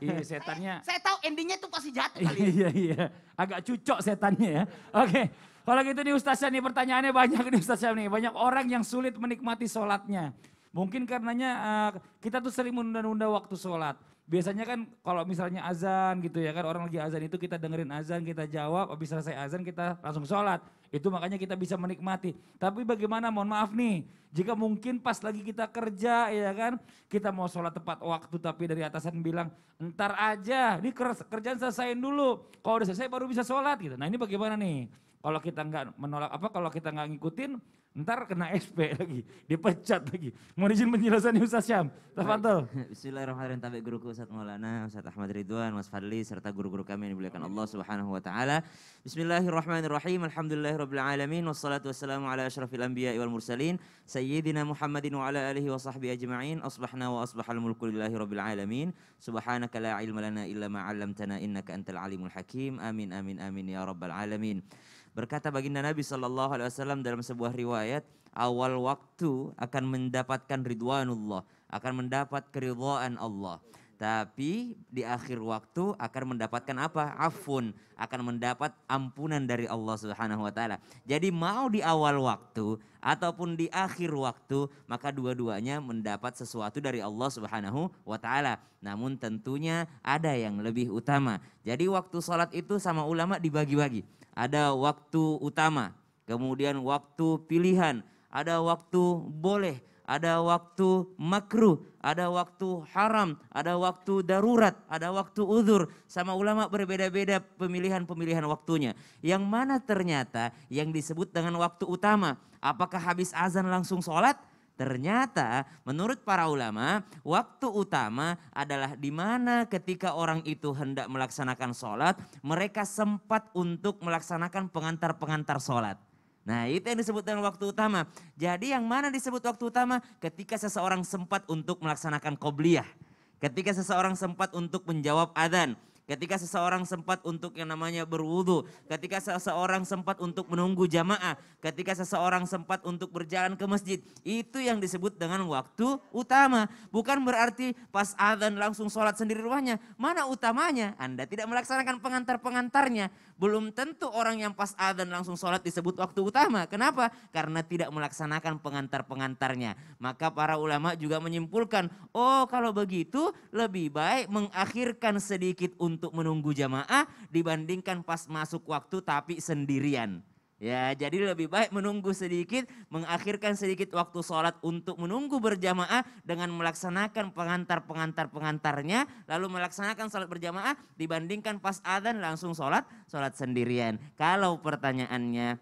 Iya setannya. Saya tahu endingnya itu pasti jatuh kali. ya. Iya iya, agak cucok setannya ya. Oke, kalau gitu nih Ustaz Syam nih pertanyaannya banyak nih Ustaz Syam nih. Banyak orang yang sulit menikmati sholatnya. Mungkin karenanya eh, kita tuh sering menunda-nunda waktu sholat. Biasanya kan kalau misalnya azan gitu ya kan orang lagi azan itu kita dengerin azan kita jawab habis selesai azan kita langsung sholat. Itu makanya kita bisa menikmati. Tapi bagaimana mohon maaf nih jika mungkin pas lagi kita kerja ya kan kita mau sholat tepat waktu tapi dari atasan bilang entar aja ini ker- kerjaan selesaiin dulu. Kalau udah selesai baru bisa sholat gitu. Nah ini bagaimana nih? Kalau kita nggak menolak apa kalau kita nggak ngikutin ntar kena SP lagi, dipecat lagi. Mau izin penjelasan Ustaz Syam. Tafadhol. Bismillahirrahmanirrahim. Tabi guruku Ustaz Maulana, Ustaz Ahmad Ridwan, Mas Fadli, serta guru-guru kami yang dimuliakan Allah Subhanahu wa taala. Bismillahirrahmanirrahim. Alhamdulillahirabbil alamin wassalatu wassalamu ala asyrafil anbiya'i wal mursalin sayyidina Muhammadin wa ala alihi wa sahbihi ajma'in. Asbahna wa asbahal mulku lillahi rabbil alamin. Subhanaka la ilma lana illa ma 'allamtana innaka antal alimul hakim. Amin amin amin ya rabbal alamin. Berkata baginda Nabi Shallallahu Alaihi Wasallam dalam sebuah riwayat, awal waktu akan mendapatkan ridwanullah, akan mendapat keridhaan Allah. Tapi di akhir waktu akan mendapatkan apa? Afun, akan mendapat ampunan dari Allah Subhanahu wa taala. Jadi mau di awal waktu ataupun di akhir waktu, maka dua-duanya mendapat sesuatu dari Allah Subhanahu wa taala. Namun tentunya ada yang lebih utama. Jadi waktu sholat itu sama ulama dibagi-bagi. Ada waktu utama, kemudian waktu pilihan, ada waktu boleh, ada waktu makruh, ada waktu haram, ada waktu darurat, ada waktu uzur. Sama ulama berbeda-beda pemilihan-pemilihan waktunya. Yang mana ternyata yang disebut dengan waktu utama. Apakah habis azan langsung sholat? Ternyata menurut para ulama waktu utama adalah di mana ketika orang itu hendak melaksanakan sholat mereka sempat untuk melaksanakan pengantar-pengantar sholat. Nah itu yang disebut dengan waktu utama. Jadi yang mana disebut waktu utama? Ketika seseorang sempat untuk melaksanakan qobliyah. Ketika seseorang sempat untuk menjawab adzan. Ketika seseorang sempat untuk yang namanya berwudu, ketika seseorang sempat untuk menunggu jamaah, ketika seseorang sempat untuk berjalan ke masjid, itu yang disebut dengan waktu utama. Bukan berarti pas adzan langsung sholat sendiri rumahnya. Mana utamanya? Anda tidak melaksanakan pengantar-pengantarnya. Belum tentu orang yang pas adzan langsung sholat disebut waktu utama. Kenapa? Karena tidak melaksanakan pengantar-pengantarnya. Maka para ulama juga menyimpulkan, oh kalau begitu lebih baik mengakhirkan sedikit untuk menunggu jamaah dibandingkan pas masuk waktu tapi sendirian. Ya, jadi lebih baik menunggu sedikit, mengakhirkan sedikit waktu sholat untuk menunggu berjamaah dengan melaksanakan pengantar-pengantar pengantarnya, lalu melaksanakan sholat berjamaah dibandingkan pas adzan langsung sholat, sholat sendirian. Kalau pertanyaannya,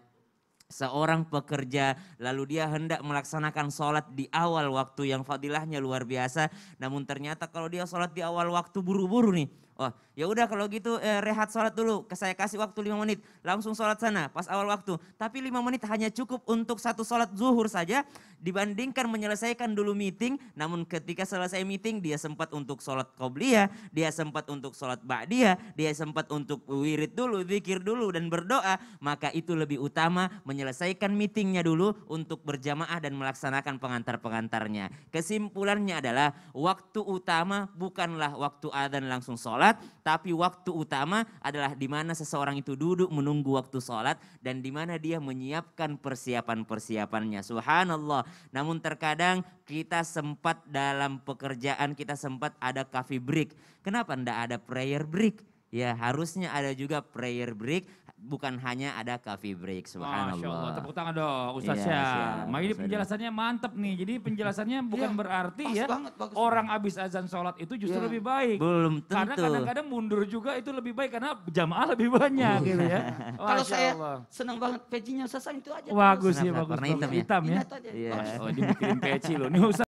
seorang pekerja lalu dia hendak melaksanakan sholat di awal waktu yang fadilahnya luar biasa, namun ternyata kalau dia sholat di awal waktu buru-buru nih, Oh ya udah kalau gitu eh, rehat sholat dulu. Saya kasih waktu lima menit. Langsung sholat sana pas awal waktu. Tapi lima menit hanya cukup untuk satu sholat zuhur saja. Dibandingkan menyelesaikan dulu meeting. Namun ketika selesai meeting dia sempat untuk sholat qobliyah. Dia sempat untuk sholat ba'diyah. Dia sempat untuk wirid dulu, zikir dulu dan berdoa. Maka itu lebih utama menyelesaikan meetingnya dulu untuk berjamaah dan melaksanakan pengantar-pengantarnya. Kesimpulannya adalah waktu utama bukanlah waktu adzan langsung sholat sholat, tapi waktu utama adalah di mana seseorang itu duduk menunggu waktu sholat dan di mana dia menyiapkan persiapan-persiapannya. Subhanallah. Namun terkadang kita sempat dalam pekerjaan kita sempat ada coffee break. Kenapa enggak ada prayer break? Ya harusnya ada juga prayer break bukan hanya ada coffee break. Subhanallah. Masya Allah, tepuk tangan dong Ustaz Iya, Syam. siap, Ma ini penjelasannya mantep nih. Jadi penjelasannya bukan Iya, berarti ya banget, bagus orang abis azan sholat itu justru Iya. lebih baik. Belum Karena tentu. kadang-kadang mundur juga itu lebih baik karena jamaah lebih banyak gitu ya. Kalau saya senang banget pecinya Ustaz itu aja. Bagus ya, Kenapa? bagus. Warna hitam ya? Hitam ya. Aja. Iya. Oh dibikinin peci loh. Ini Ustaz